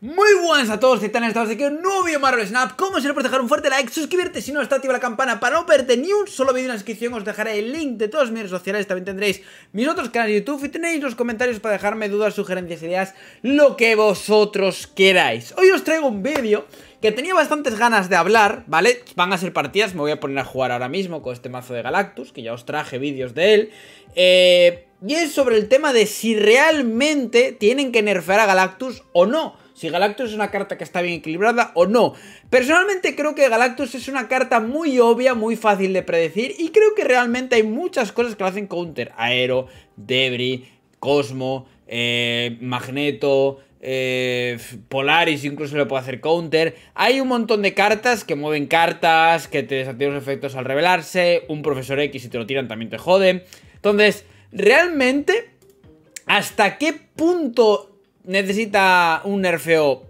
Muy buenas a todos, titanes, estamos aquí en un nuevo vídeo Marvel Snap. Como siempre, dejar un fuerte like, suscribirte si no está activa la campana Para no perderte ni un solo vídeo en la descripción. Os dejaré el link de todas mis redes sociales También tendréis mis otros canales de YouTube Y tenéis los comentarios para dejarme dudas, sugerencias, ideas Lo que vosotros queráis. Hoy os traigo un vídeo que tenía bastantes ganas de hablar, ¿vale? Van a ser partidas, me voy a poner a jugar ahora mismo con este mazo de Galactus, que ya os traje vídeos de él. Eh, y es sobre el tema de si realmente tienen que nerfear a Galactus o no si Galactus es una carta que está bien equilibrada o no. Personalmente creo que Galactus es una carta muy obvia, muy fácil de predecir y creo que realmente hay muchas cosas que lo hacen counter. Aero, Debris, Cosmo, eh, Magneto... Eh, Polaris incluso le puede hacer counter. Hay un montón de cartas que mueven cartas, que te desactivan los efectos al revelarse. Un profesor X si te lo tiran también te jode. Entonces, realmente, ¿hasta qué punto necesita un nerfeo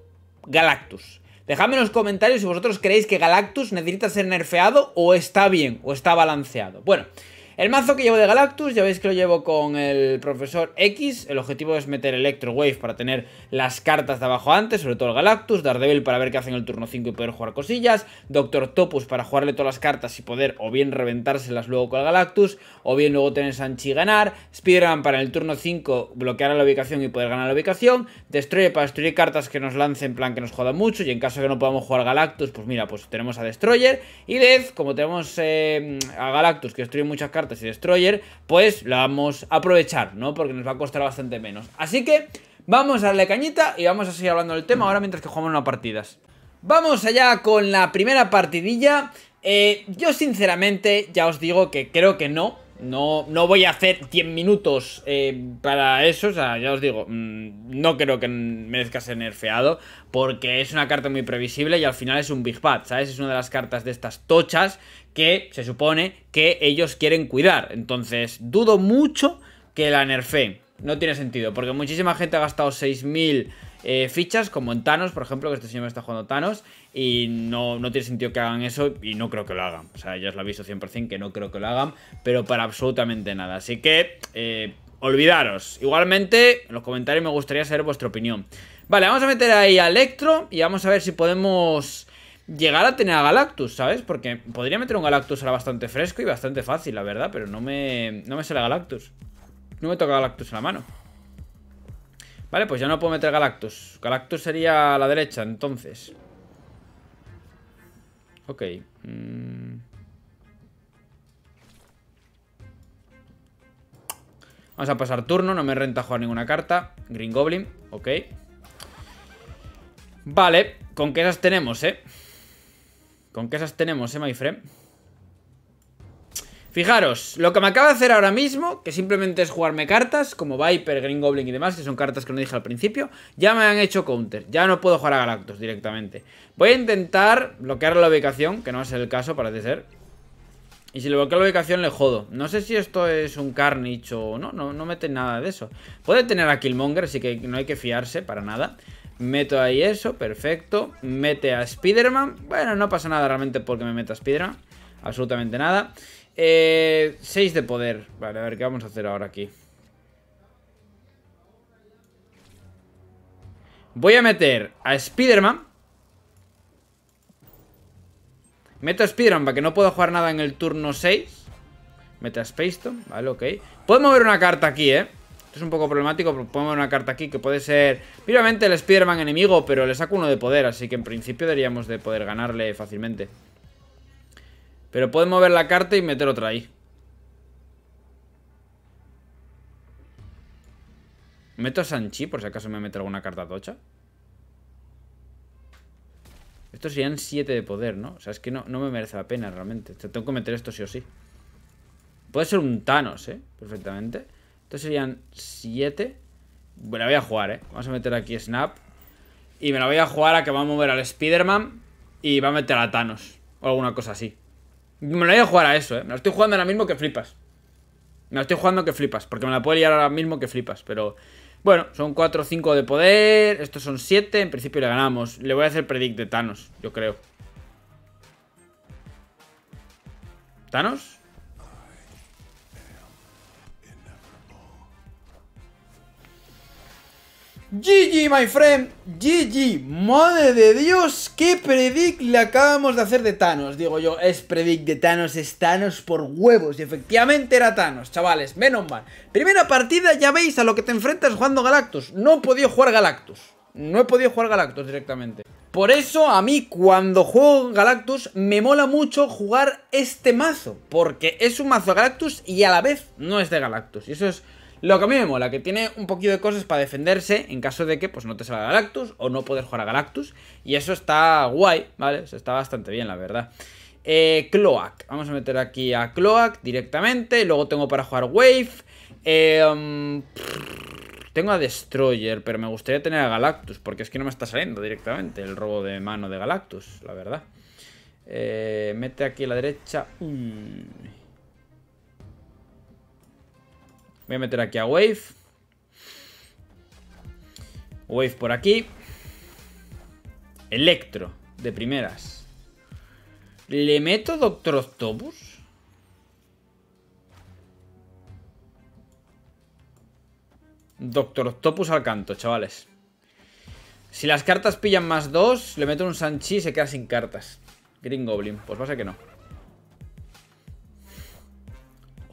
Galactus? Dejadme en los comentarios si vosotros creéis que Galactus necesita ser nerfeado o está bien, o está balanceado. Bueno, el mazo que llevo de Galactus, ya veis que lo llevo con el profesor X. El objetivo es meter Electro Wave para tener las cartas de abajo antes, sobre todo el Galactus. Daredevil para ver qué hacen el turno 5 y poder jugar cosillas. Doctor Topus para jugarle todas las cartas y poder o bien reventárselas luego con el Galactus, o bien luego tener Sanchi y ganar. Spiderman para en el turno 5 bloquear a la ubicación y poder ganar la ubicación. Destroyer para destruir cartas que nos lancen en plan que nos jodan mucho. Y en caso de que no podamos jugar Galactus, pues mira, pues tenemos a Destroyer. Y Death, como tenemos eh, a Galactus que destruye muchas cartas y Destroyer, pues la vamos a aprovechar, ¿no? Porque nos va a costar bastante menos. Así que vamos a darle cañita y vamos a seguir hablando del tema ahora mientras que jugamos unas partidas. Vamos allá con la primera partidilla. Eh, yo sinceramente ya os digo que creo que no. No, no voy a hacer 10 minutos eh, para eso, o sea, ya os digo, mm, no creo que merezca ser nerfeado, porque es una carta muy previsible y al final es un Big Bad, ¿sabes? Es una de las cartas de estas tochas que se supone que ellos quieren cuidar. Entonces, dudo mucho que la nerfe. No tiene sentido, porque muchísima gente ha gastado 6.000 eh, fichas, como en Thanos, por ejemplo, que este señor está jugando Thanos, y no, no tiene sentido que hagan eso, y no creo que lo hagan. O sea, ya os lo aviso 100% que no creo que lo hagan, pero para absolutamente nada. Así que, eh, olvidaros. Igualmente, en los comentarios me gustaría saber vuestra opinión. Vale, vamos a meter ahí a Electro, y vamos a ver si podemos llegar a tener a Galactus, ¿sabes? Porque podría meter un Galactus ahora bastante fresco y bastante fácil, la verdad, pero no me, no me sale Galactus. No me toca Galactus en la mano. Vale, pues ya no puedo meter Galactus. Galactus sería a la derecha, entonces. Ok. Mm. Vamos a pasar turno, no me renta jugar ninguna carta. Green Goblin, ok. Vale, con qué esas tenemos, eh. Con qué esas tenemos, eh, my friend. Fijaros, lo que me acaba de hacer ahora mismo, que simplemente es jugarme cartas, como Viper, Green Goblin y demás, que son cartas que no dije al principio, ya me han hecho counter, ya no puedo jugar a Galactus directamente. Voy a intentar bloquear la ubicación, que no es el caso, parece ser. Y si le bloqueo la ubicación le jodo. No sé si esto es un Carnage o no, no, no mete nada de eso. Puede tener a Killmonger, así que no hay que fiarse para nada. Meto ahí eso, perfecto. Mete a Spider-Man. Bueno, no pasa nada realmente porque me meta a Spider-Man. Absolutamente nada. Eh, 6 de poder. Vale, a ver qué vamos a hacer ahora aquí. Voy a meter a Spider-Man. Meto a Spider-Man para que no pueda jugar nada en el turno 6. Mete a Spacetone. Vale, ok. Puedo mover una carta aquí, ¿eh? es un poco problemático, pero pongo una carta aquí que puede ser... Obviamente el Spider-Man enemigo, pero le saco uno de poder, así que en principio deberíamos de poder ganarle fácilmente. Pero puedo mover la carta y meter otra ahí. ¿Meto a Sanchi por si acaso me mete alguna carta tocha? Estos serían 7 de poder, ¿no? O sea, es que no, no me merece la pena realmente. tengo que meter esto sí o sí. Puede ser un Thanos, ¿eh? Perfectamente. Estos serían 7. Bueno, la voy a jugar, ¿eh? Vamos a meter aquí Snap. Y me la voy a jugar a que va a mover al Spider-Man y va a meter a Thanos. O alguna cosa así. Me la voy a jugar a eso, ¿eh? Me la estoy jugando ahora mismo que flipas. Me la estoy jugando que flipas. Porque me la puedo liar ahora mismo que flipas. Pero bueno, son 4 o 5 de poder. Estos son 7. En principio le ganamos. Le voy a hacer predict de Thanos, yo creo. ¿Thanos? GG, my friend, GG, madre de Dios, qué predict le acabamos de hacer de Thanos, digo yo, es predict de Thanos, es Thanos por huevos, y efectivamente era Thanos, chavales, menos mal. Primera partida, ya veis a lo que te enfrentas jugando Galactus, no he podido jugar Galactus, no he podido jugar Galactus directamente. Por eso a mí cuando juego Galactus me mola mucho jugar este mazo, porque es un mazo Galactus y a la vez no es de Galactus, y eso es lo que a mí me mola, que tiene un poquito de cosas para defenderse en caso de que pues no te salga Galactus o no poder jugar a Galactus. Y eso está guay, ¿vale? Eso está bastante bien, la verdad. Eh, Cloak. Vamos a meter aquí a Cloak directamente. Luego tengo para jugar Wave. Eh, um, tengo a Destroyer, pero me gustaría tener a Galactus, porque es que no me está saliendo directamente el robo de mano de Galactus, la verdad. Eh, mete aquí a la derecha. Voy a meter aquí a Wave. Wave por aquí. Electro, de primeras. ¿Le meto Doctor Octopus? Doctor Octopus al canto, chavales. Si las cartas pillan más dos, le meto un Sanchi y se queda sin cartas. Green Goblin, pues va a ser que no.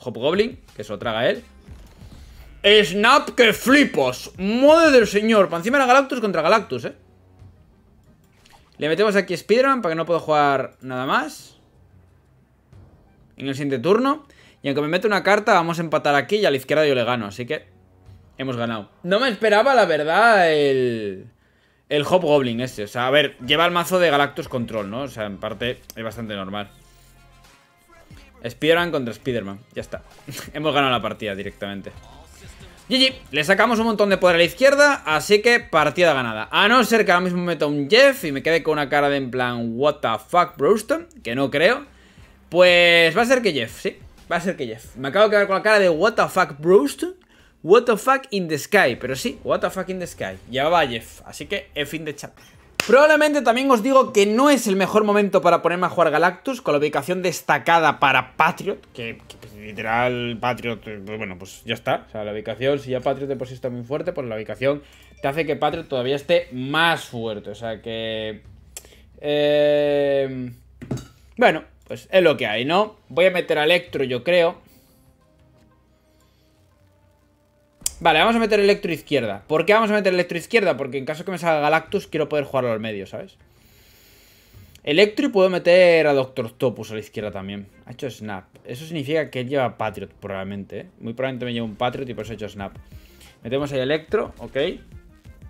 Goblin, que se lo traga él. Snap que flipas. Madre del señor. Para encima era Galactus contra Galactus, eh. Le metemos aquí Spiderman para que no pueda jugar nada más. En el siguiente turno. Y aunque me mete una carta, vamos a empatar aquí y a la izquierda yo le gano. Así que hemos ganado. No me esperaba, la verdad, el... El Hobgoblin este. O sea, a ver, lleva el mazo de Galactus Control, ¿no? O sea, en parte es bastante normal. Spiderman contra Spiderman. Ya está. hemos ganado la partida directamente. GG, le sacamos un montón de poder a la izquierda, así que partida ganada. A no ser que ahora mismo meta un Jeff y me quede con una cara de en plan What the fuck, Broston, que no creo. Pues va a ser que Jeff, sí, va a ser que Jeff. Me acabo de quedar con la cara de What the fuck, Broston. What the fuck in the sky, pero sí, What the fuck in the sky. Llevaba Jeff, así que F in the chat. Probablemente también os digo que no es el mejor momento para ponerme a jugar Galactus con la ubicación destacada para Patriot, que, pues, literal Patriot, pues, bueno, pues ya está. O sea, la ubicación, si ya Patriot de por sí está muy fuerte, pues la ubicación te hace que Patriot todavía esté más fuerte. O sea que... Eh, bueno, pues es lo que hay, ¿no? Voy a meter a Electro, yo creo. Vale, vamos a meter Electro izquierda. ¿Por qué vamos a meter Electro izquierda? Porque en caso que me salga Galactus, quiero poder jugarlo al medio, ¿sabes? Electro y puedo meter a Doctor Octopus a la izquierda también. Ha hecho Snap. Eso significa que él lleva Patriot, probablemente, ¿eh? Muy probablemente me lleva un Patriot y por eso ha hecho Snap. Metemos ahí Electro, ok.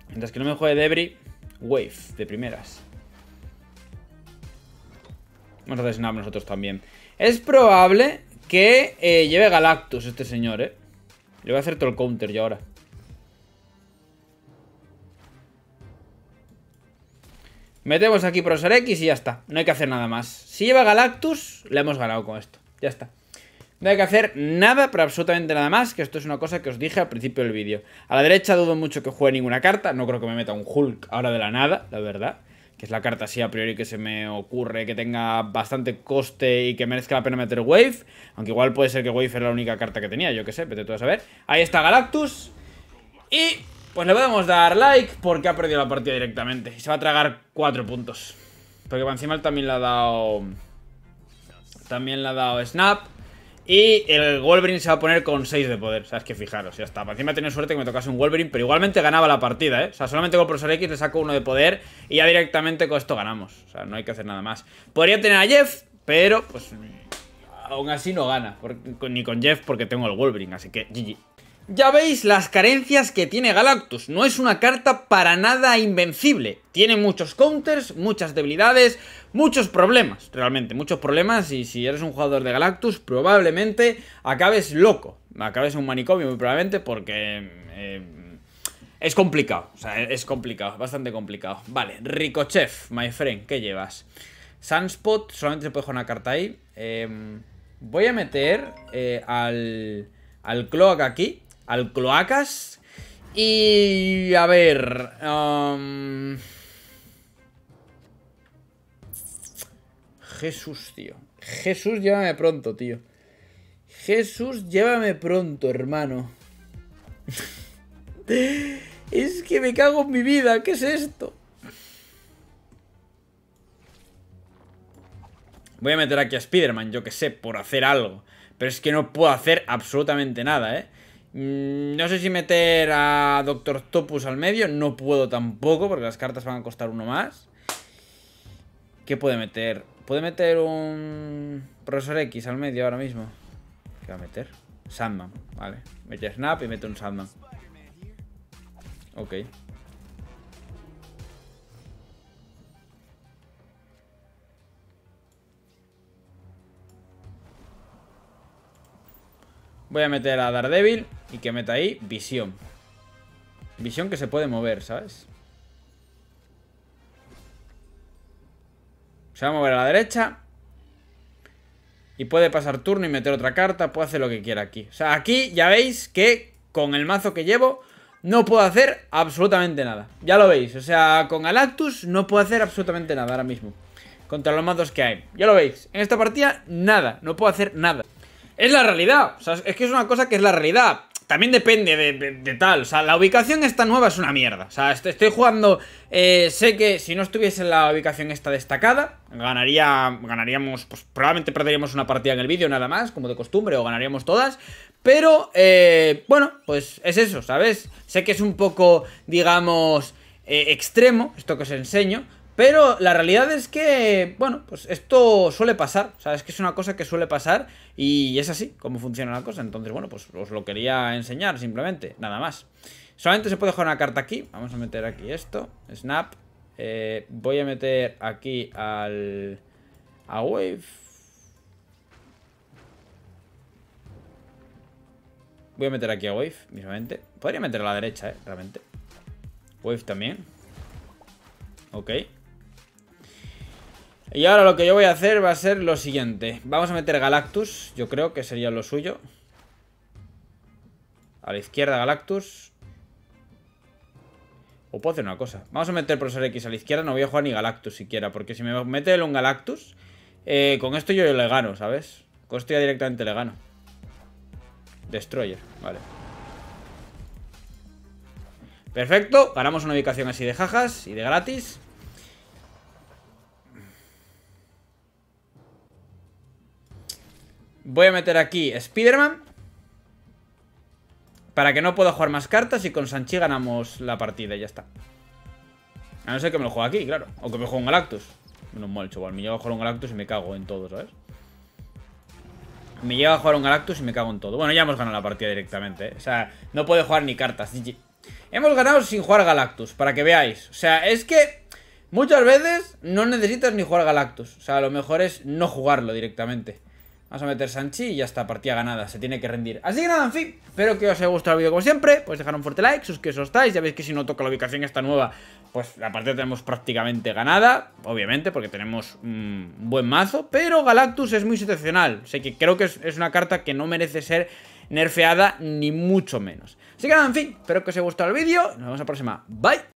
Mientras que no me juegue Debris, Wave, de primeras. Vamos a hacer Snap nosotros también. Es probable que eh, lleve Galactus este señor, ¿eh? Le voy a hacer todo el counter yo ahora. Metemos aquí Profesor X y ya está. No hay que hacer nada más. Si lleva Galactus, le hemos ganado con esto. Ya está. No hay que hacer nada, pero absolutamente nada más, que esto es una cosa que os dije al principio del vídeo. A la derecha dudo mucho que juegue ninguna carta, no creo que me meta un Hulk ahora de la nada, la verdad. Que es la carta así a priori que se me ocurre, que tenga bastante coste y que merezca la pena meter Wave. Aunque igual puede ser que Wave era la única carta que tenía, yo que sé, vete tú a saber. Ahí está Galactus. Y pues le podemos dar like porque ha perdido la partida directamente. Y se va a tragar cuatro puntos. Porque encima también le ha dado... También le ha dado Snap. Y el Wolverine se va a poner con 6 de poder. O sea, es que fijaros, ya está. Para encima he tenido suerte que me tocase un Wolverine, pero igualmente ganaba la partida, ¿eh? O sea, solamente con el Profesor X le saco uno de poder y ya directamente con esto ganamos. O sea, no hay que hacer nada más. Podría tener a Jeff, pero pues aún así no gana. ni con Jeff porque tengo el Wolverine, así que GG. Ya veis las carencias que tiene Galactus, no es una carta para nada invencible, tiene muchos counters, muchas debilidades, muchos problemas, realmente, muchos problemas. Y si eres un jugador de Galactus probablemente acabes loco, acabes en un manicomio muy probablemente porque eh, es complicado, o sea, es complicado, bastante complicado. Vale, Ricochet, my friend, ¿qué llevas? Sunspot, solamente se puede jugar una carta ahí, em, voy a meter eh, al, al Cloak aquí al cloacas. Y a ver... Um, Jesús, tío. Jesús, llévame pronto, tío. Jesús, llévame pronto, hermano. Es que me cago en mi vida, ¿qué es esto? Voy a meter aquí a Spider-Man, yo que sé, por hacer algo. Pero es que no puedo hacer absolutamente nada, ¿eh? Mm, no sé si meter a Doctor Topus al medio. No puedo tampoco, porque las cartas van a costar uno más. ¿Qué puede meter? ¿Puede meter un Profesor X al medio ahora mismo? ¿Qué va a meter? Sandman, vale. Mete Snap y mete un Sandman. Ok. Voy a meter a Daredevil y que meta ahí visión. Visión que se puede mover, ¿sabes? Se va a mover a la derecha. Y puede pasar turno y meter otra carta. Puede hacer lo que quiera aquí. O sea, aquí ya veis que con el mazo que llevo no puedo hacer absolutamente nada. Ya lo veis. O sea, con Galactus no puedo hacer absolutamente nada ahora mismo. Contra los mazos que hay. Ya lo veis. En esta partida, nada. No puedo hacer nada. Es la realidad. O sea, es que es una cosa que es la realidad. También depende de, tal. O sea, la ubicación esta nueva es una mierda. O sea, estoy jugando. Eh, sé que si no estuviese la ubicación esta destacada, ganaría. Ganaríamos. Pues probablemente perderíamos una partida en el vídeo nada más, como de costumbre, o ganaríamos todas. Pero, eh, bueno, pues es eso, ¿sabes? Sé que es un poco, digamos, eh, extremo esto que os enseño. Pero la realidad es que, bueno, pues esto suele pasar, o sea, es que es una cosa que suele pasar y es así como funciona la cosa. Entonces, bueno, pues os lo quería enseñar simplemente, nada más. Solamente se puede jugar una carta aquí, vamos a meter aquí esto, snap. Eh, voy a meter aquí al... a Wave. Voy a meter aquí a Wave, mismamente. Podría meter a la derecha, eh, realmente. Wave también. Ok. Y ahora lo que yo voy a hacer va a ser lo siguiente. Vamos a meter Galactus, yo creo que sería lo suyo. A la izquierda Galactus. O puedo hacer una cosa. Vamos a meter Profesor X a la izquierda, no voy a jugar ni Galactus siquiera. Porque si me mete un Galactus, eh, con esto yo le gano, ¿sabes? Con esto ya directamente le gano. Destroyer, vale. Perfecto, ganamos una ubicación así de jajas y de gratis. Voy a meter aquí Spider-Man. Para que no pueda jugar más cartas y con Sanchi ganamos la partida y ya está. A no ser que me lo juegue aquí, claro. O que me juegue un Galactus. Menos mal, chaval. Me lleva a jugar un Galactus y me cago en todo, ¿sabes? Me lleva a jugar un Galactus y me cago en todo. Bueno, ya hemos ganado la partida directamente, ¿eh? O sea, no puede jugar ni cartas. Hemos ganado sin jugar Galactus, para que veáis. O sea, es que muchas veces no necesitas ni jugar Galactus. O sea, lo mejor es no jugarlo directamente. Vamos a meter Sanchi y ya está, partida ganada, se tiene que rendir. Así que nada, en fin, espero que os haya gustado el vídeo como siempre Pues dejar un fuerte like, suscribiros estáis Ya veis que si no toca la ubicación esta nueva Pues la partida tenemos prácticamente ganada Obviamente, porque tenemos un buen mazo Pero Galactus es muy situacional Sé que creo que es, es una carta que no merece ser nerfeada, ni mucho menos. Así que nada, en fin, espero que os haya gustado el vídeo Nos vemos la próxima, bye